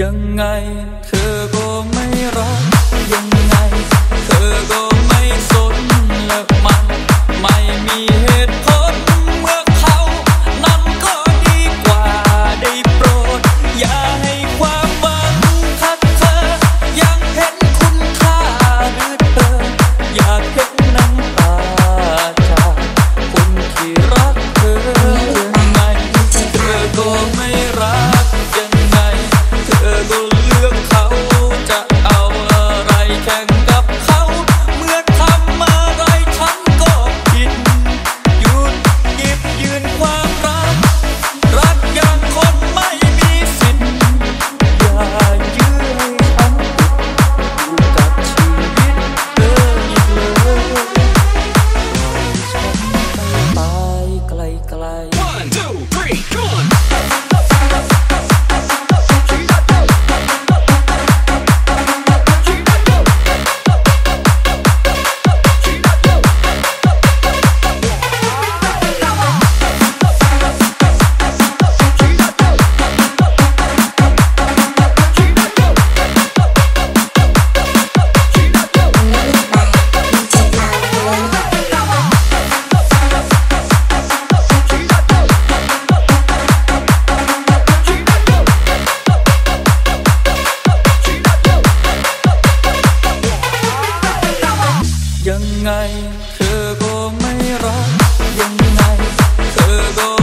ยังไงเธอ ยังไงเธอก็ไม่รัก ยังไงเธอก็